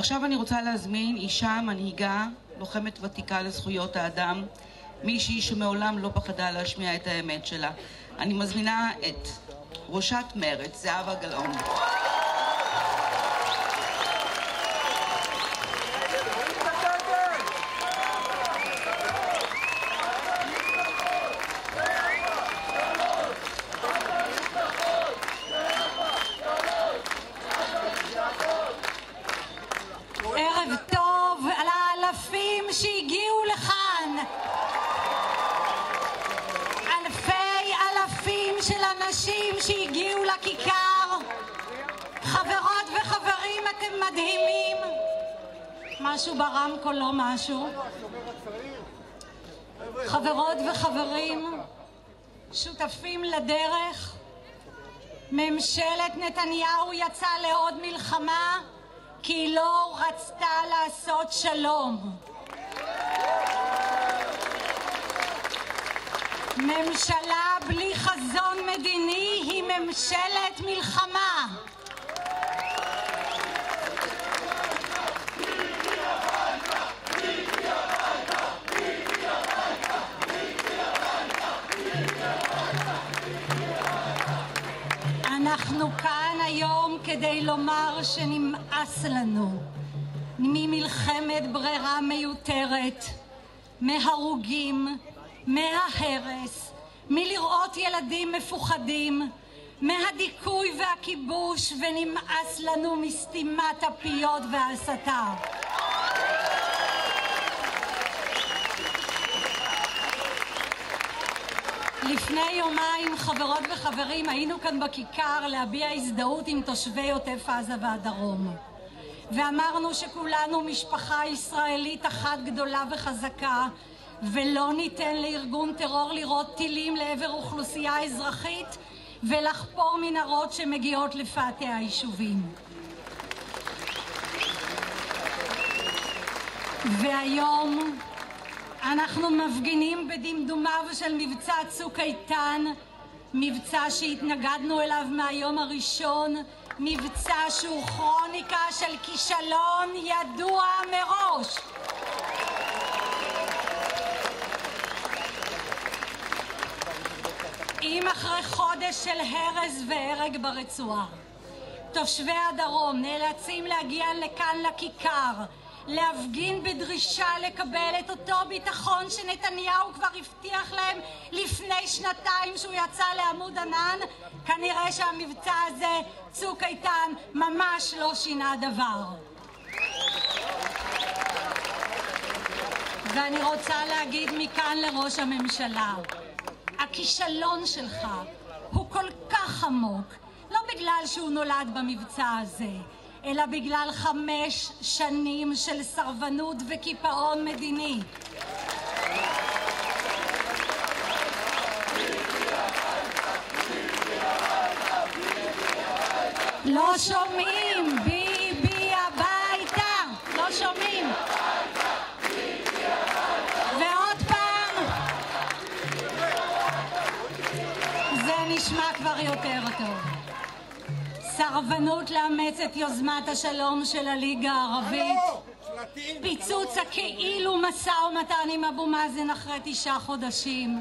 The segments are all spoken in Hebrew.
עכשיו אני רוצה להזמין אישה, מנהיגה, לוחמת ותיקה לזכויות האדם, מישהי שמעולם לא פחדה להשמיע את האמת שלה. אני מזמינה את ראשת מרצ, זהבה גלאון. שהגיעו לכיכר. חברות וחברים, אתם מדהימים. משהו ברמקול, לא משהו. חברות וחברים, שותפים לדרך. ממשלת נתניהו יצאה לעוד מלחמה כי היא לא רצתה לעשות שלום. ממשלה בלי חזון מדיני ממשלת מלחמה. אנחנו כאן היום כדי לומר שנמאס לנו ממלחמת ברירה מיותרת, מהרוגים, מההרס, מלראות ילדים מפוחדים, מהדיכוי והכיבוש, ונמאס לנו מסתימת הפיות וההסתה. לפני יומיים, חברות וחברים, היינו כאן בכיכר להביע הזדהות עם תושבי עוטף עזה והדרום. ואמרנו שכולנו משפחה ישראלית אחת גדולה וחזקה, ולא ניתן לארגון טרור לירות טילים לעבר אוכלוסייה אזרחית ולחפור מנהרות שמגיעות לפאתי היישובים. והיום אנחנו מפגינים בדמדומיו של מבצע צוק איתן, מבצע שהתנגדנו אליו מהיום הראשון, מבצע שהוא כרוניקה של כישלון ידוע מראש. אם אחרי חודש של הרס והרג ברצועה, תושבי הדרום נאלצים להגיע לכאן לכיכר, להפגין בדרישה לקבל את אותו ביטחון שנתניהו כבר הבטיח להם לפני שנתיים שהוא יצא לעמוד ענן, כנראה שהמבצע הזה, צוק איתן, ממש לא שינה דבר. ואני רוצה להגיד מכאן לראש הממשלה, הכישלון שלך הוא כל כך עמוק, לא בגלל שהוא נולד במבצע הזה, אלא בגלל חמש שנים של סרבנות וקיפאון מדיני. לא שומעים, סרבנות לאמץ את יוזמת השלום של הליגה הערבית, פיצוץ הכאילו משא ומתן עם אבו מאזן אחרי תשעה חודשים,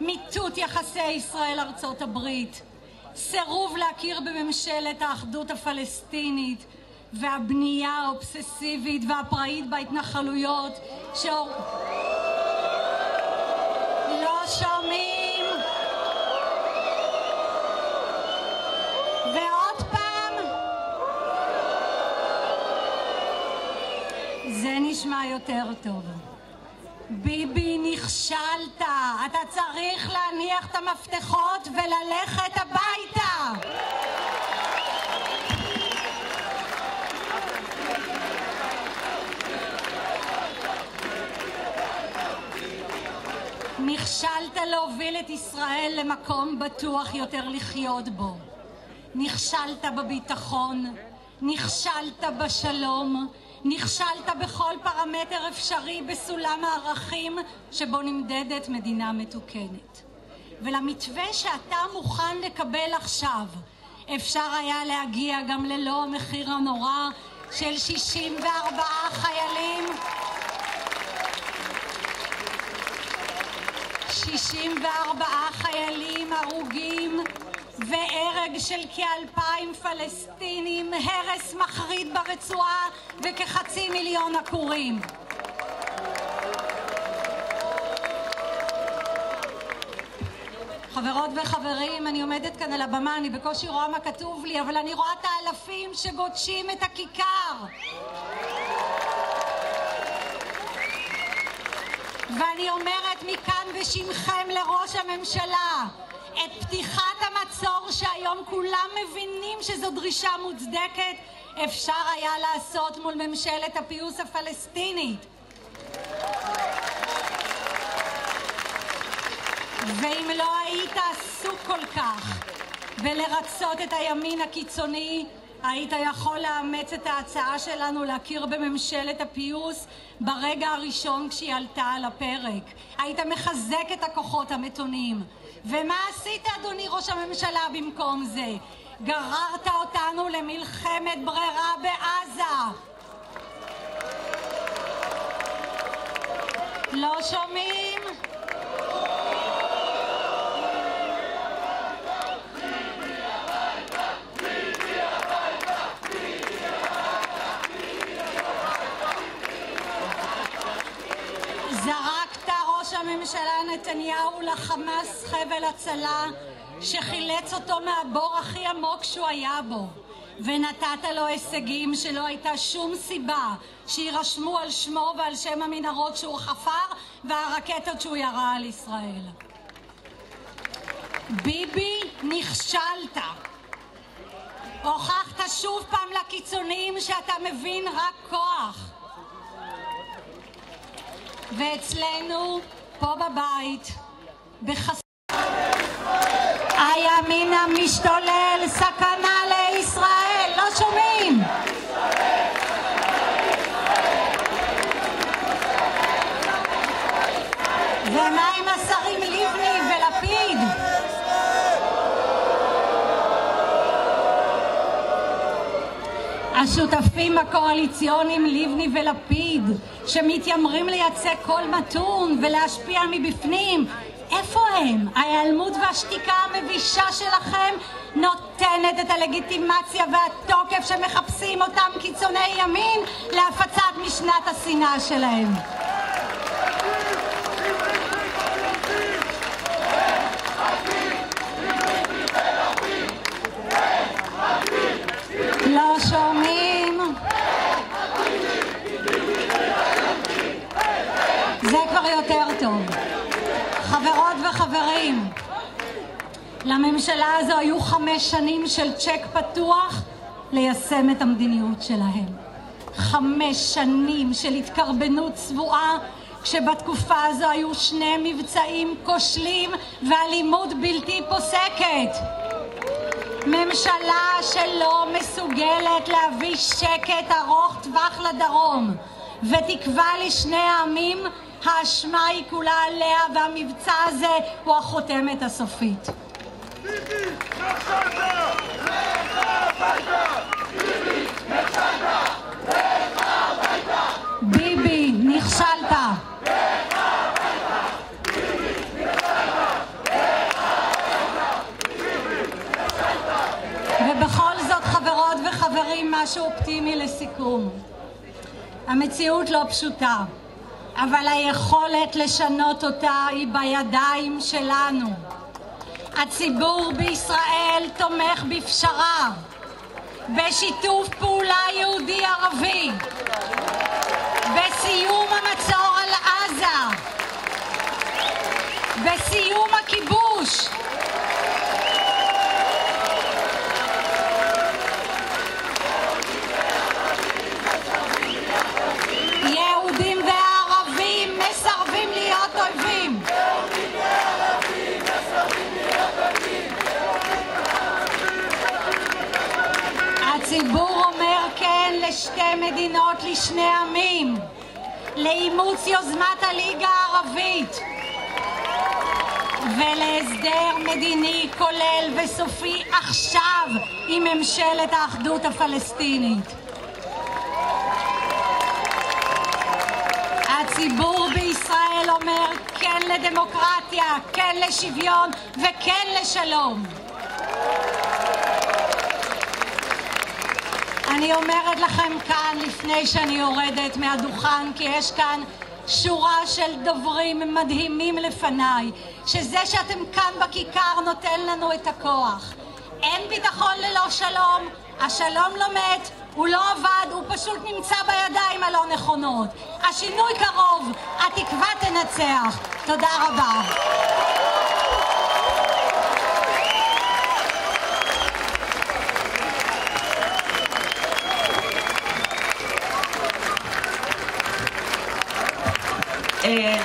מיטוט יחסי ישראל-ארצות הברית, סירוב להכיר בממשלת האחדות הפלסטינית והבנייה האובססיבית והפראית בהתנחלויות שאור... לא שומעים ועוד פעם זה נשמע יותר טוב. ביבי, נכשלת. אתה צריך להניח את המפתחות וללכת הביתה. נכשלת להוביל את ישראל למקום בטוח יותר לחיות בו. נכשלת בביטחון, נכשלת בשלום, נכשלת בכל פרמטר אפשרי בסולם הערכים שבו נמדדת מדינה מתוקנת. ולמתווה שאתה מוכן לקבל עכשיו אפשר היה להגיע גם ללא המחיר הנורא של 64 חיילים 64 חיילים הרוגים והרג של כאלפיים פלסטינים, הרס מחריד ברצועה וכחצי מיליון עקורים. חברות וחברים, אני עומדת כאן על הבמה, אני בקושי רואה מה כתוב לי, אבל אני רואה את האלפים שגודשים את הכיכר. ואני אומרת מכאן בשמכם לראש הממשלה, את פתיחת המצור שהיום כולם מבינים שזו דרישה מוצדקת, אפשר היה לעשות מול ממשלת הפיוס הפלסטינית. ואם לא היית עסוק כל כך בלרצות את הימין הקיצוני, היית יכול לאמץ את ההצעה שלנו להכיר בממשלת הפיוס ברגע הראשון כשהיא עלתה על הפרק. היית מחזק את הכוחות המתונים. ומה עשית, אדוני ראש הממשלה, במקום זה? גררת אותנו למלחמת ברירה בעזה. לא שומעים? לחמאס חבל הצלה שחילץ אותו מהבור הכי עמוק שהוא היה בו ונתת לו הישגים שלא הייתה שום סיבה שיירשמו על שמו ועל שם המנהרות שהוא חפר והרקטות שהוא ירה על ישראל. ביבי, נכשלת. הוכחת שוב פעם לקיצונים שאתה מבין רק כוח. ואצלנו, פה בבית, הימין המשתולל, סכנה לישראל, לא שומעים! ומה עם השרים לבני ולפיד? השותפים הקואליציוניים לבני ולפיד שמתיימרים לייצג קול מתון ולהשפיע מבפנים איפה הם? ההיעלמות והשתיקה המבישה שלכם נותנת את הלגיטימציה והתוקף שמחפשים אותם קיצוני ימין להפצת משנת השנאה שלהם. לא שומעים? זה כבר יותר טוב. חברות וחברים, לממשלה הזו היו חמש שנים של צ'ק פתוח ליישם את המדיניות שלהם. חמש שנים של התקרבנות צבועה כשבתקופה הזו היו שני מבצעים כושלים ואלימות בלתי פוסקת. ממשלה שלא מסוגלת להביא שקט ארוך טווח לדרום ותקווה לשני העמים, האשמה היא כולה עליה והמבצע הזה הוא החותמת הסופית. ביבי, נכשלת. ובכל זאת, חברות וחברים, משהו אופטימי לסיכום. המציאות לא פשוטה, אבל היכולת לשנות אותה היא בידיים שלנו. הציבור בישראל תומך בפשרה, בשיתוף פעולה יהודי-ערבי, בסיום המצור על עזה, בסיום הכיבוש. מדינות לשני עמים, לאימוץ יוזמת הליגה הערבית ולהסדר מדיני כולל וסופי עכשיו עם ממשלת האחדות הפלסטינית. הציבור בישראל אומר כן לדמוקרטיה, כן לשוויון וכן לשלום. אני אומרת לכם כאן, לפני שאני יורדת מהדוכן, כי יש כאן שורה של דוברים מדהימים לפניי, שזה שאתם כאן בכיכר נותן לנו את הכוח. אין ביטחון ללא שלום, השלום לא מת, הוא לא עבד, הוא פשוט נמצא בידיים הלא נכונות. השינוי קרוב, התקווה תנצח. תודה רבה.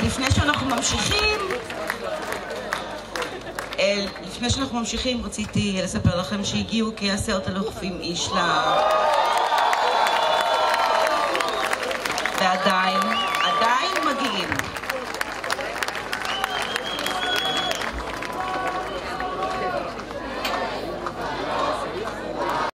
לפני שאנחנו ממשיכים, אה, לפני שאנחנו ממשיכים רציתי לספר לכם שהגיעו כעשרת אלפים איש לוועדה